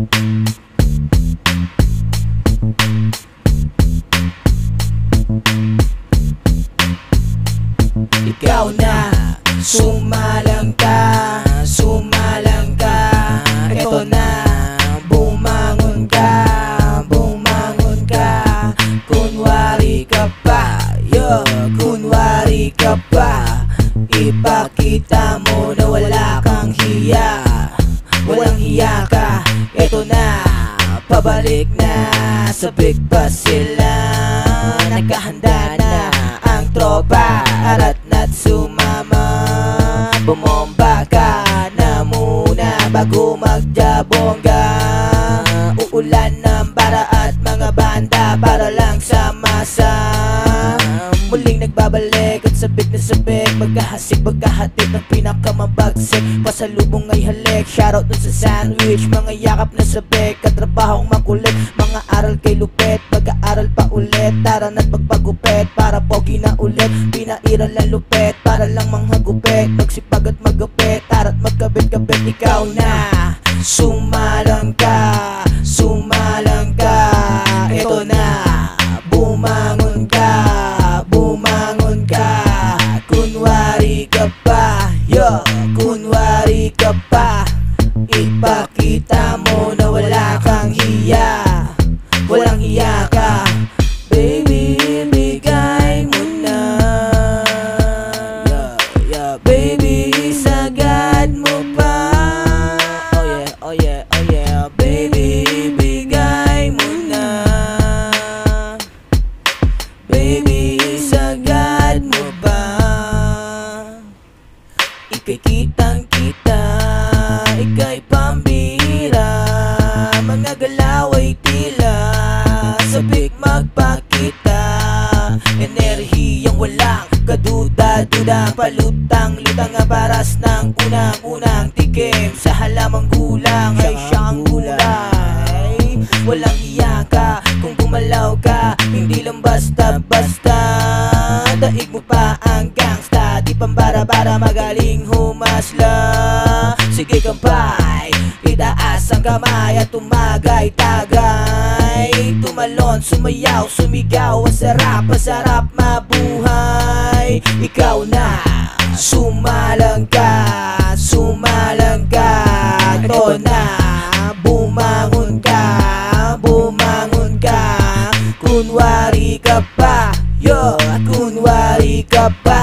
Ikaw na Sumalang ka Sumalang ka. Ito na Bumangon ka Bumangon ka. Kunwari ka pa Yo Kunwari ka pa. Ipakita mo Ito na Pabalik na. Sa Big Bus sila Nakahanda na ang tropa. Arat na't sumama Bumomba ka na muna Bago magjabongga. Uulan sabik na sabik Magkahasik, magkahatid ng pinakamabagsik Pasalubong ay halik Shoutout dun sa sandwich. Mga yakap na sabik Katrabahong makulit. Mga aral kay lupit Mag-aaral pa ulit. Tara na't magpagupit Para pogi na ulit. Pinairal ang lupit Para lang manghagupit. Magsipag at magupit Tara't magkabit-kabit. Ikaw na Sumalang ka yeah Baby, sagad mo pa. Oh yeah, oh yeah, oh yeah Baby, bigay mo na. Baby, sagad mo ba? Ika'y kitang kita Ika'y pambira Palutang-lutang ang paras ng unang-unang tikim. Sa halamang gulang ay siyang gulay. Walang iya ka kung gumalaw ka. Hindi lang basta-basta. Daig mo pa ang gangsta Di pambara-bara magaling humasla. Sige kampay Itaas ang kamay at tumagay-tagay. Tumalon, sumayaw, sumigaw Ang sarap, ang sarap mabuhay Ikaw na. Sumalang ka Sumalang ka. Ito na. Bumangon ka Bumangon ka. Kunwari ka pa Yo, kunwari ka pa.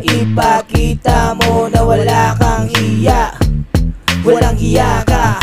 Ipakita mo na wala kang hiya. Walang hiya ka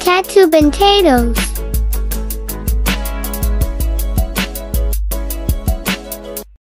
Tatsu Potatoes.